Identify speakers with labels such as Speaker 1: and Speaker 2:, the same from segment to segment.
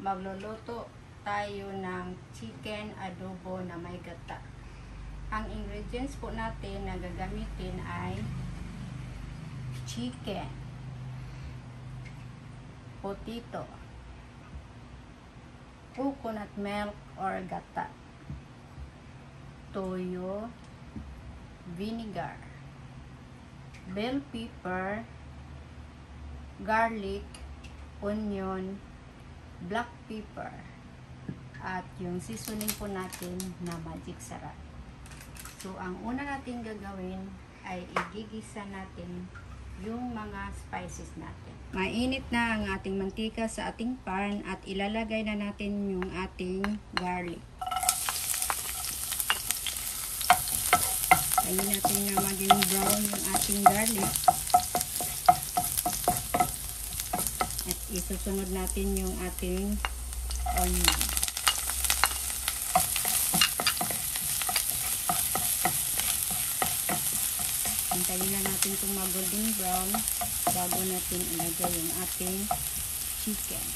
Speaker 1: magluluto tayo ng chicken adobo na may gata. Ang ingredients po natin na gagamitin ay chicken, potato, coconut milk or gata, toyo, vinegar, bell pepper, garlic, onion, black pepper, at yung seasoning po natin na magic sarap. So, ang una natin gagawin ay igigisa natin yung mga spices natin. Mainit na ang ating mantika sa ating pan at ilalagay na natin yung ating garlic. Tayo natin na maging brown yung ating garlic. Isusunod natin yung ating onion. Hintayin na natin itong mag-golden brown bago natin ilagay yung ating chicken.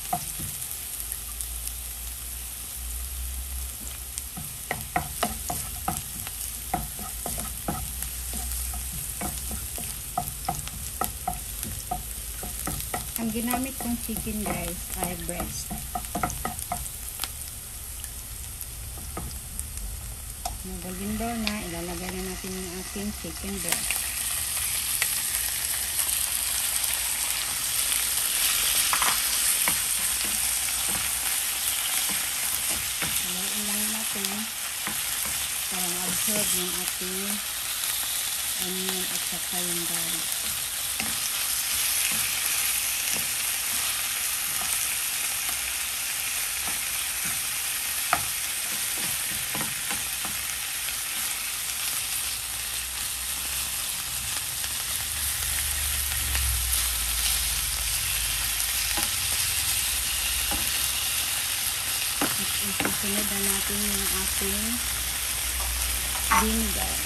Speaker 1: Ang ginamit kong chicken guys ay breast. Mag-golden brown na, ilalagay na natin yung ating chicken breast. Para ma-absorb yung ating onion at saka yung garlic. Isusunod na natin yung ating vinegar.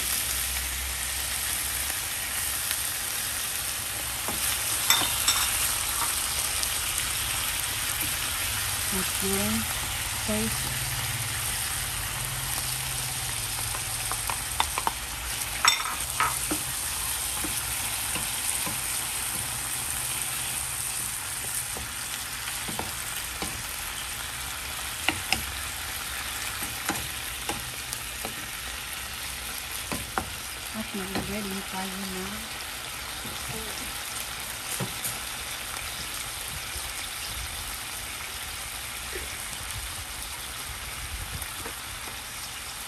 Speaker 1: At yung. At din tayo ng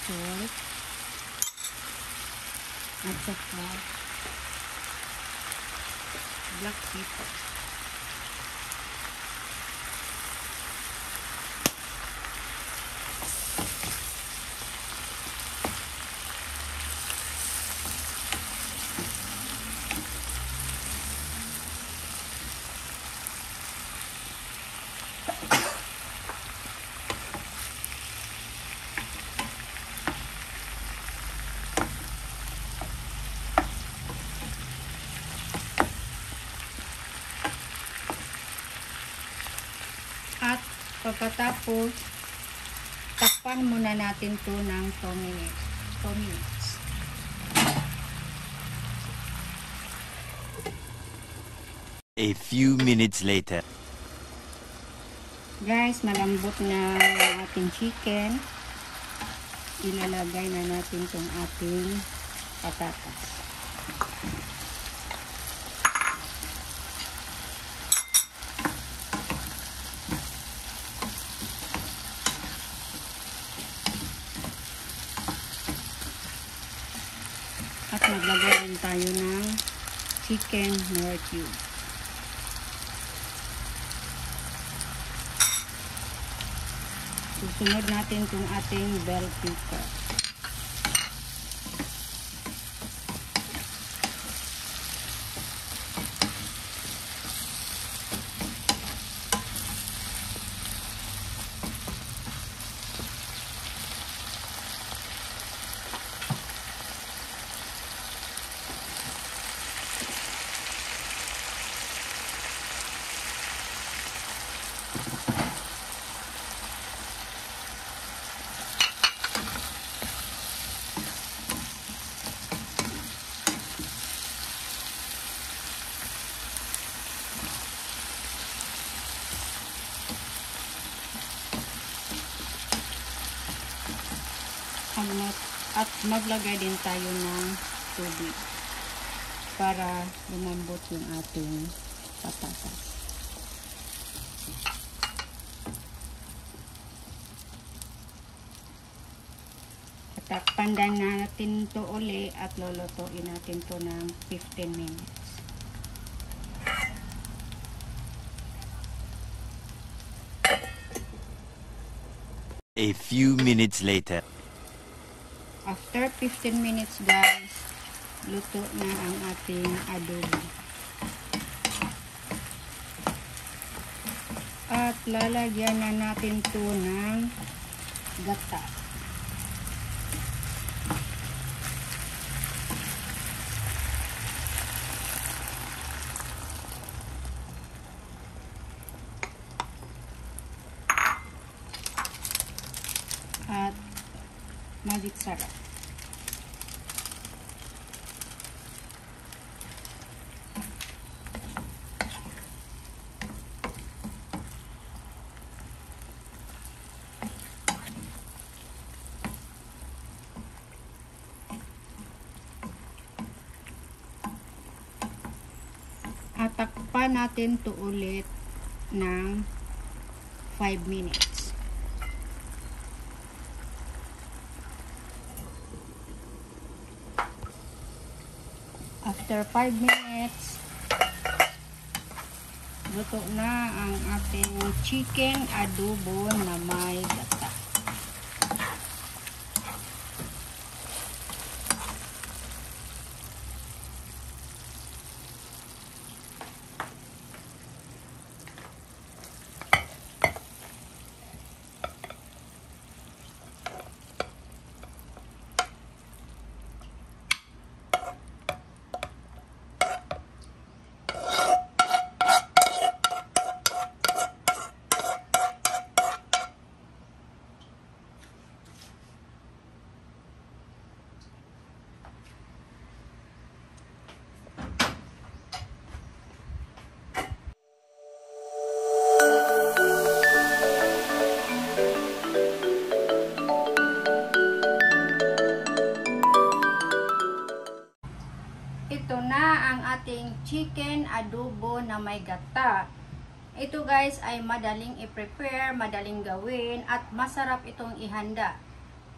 Speaker 1: salt at saka black pepper. At pagkatapos, takpan muna natin to ng 2 minutes. 2 minutes.
Speaker 2: A few minutes later.
Speaker 1: Guys, malambot na ang ating chicken. Ilalagay na natin tong ating patatas. At maglagay din tayo ng chicken nor cube. Susunod natin itong ating bell pepper. At, mag- at maglagay din tayo ng tubig para lumambot yung ating patatas. Takpan din natin to uli at lulutuin natin to ng 15 minutes.
Speaker 2: A few minutes later.
Speaker 1: After 15 minutes guys, luto na ang ating adobo. At lalagyan na natin to ng gata. At magic sarap. At takpan natin to ulit ng 5 minutes. After 5 minutes, luto na ang ating chicken adobo na may gata. Chicken adobo na may gata. Ito guys ay madaling i-prepare, madaling gawin, at masarap itong ihanda.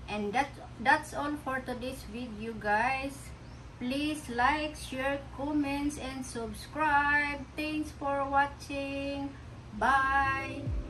Speaker 1: And that, that's all for today's video guys. Please like, share, comments, and subscribe. Thanks for watching. Bye!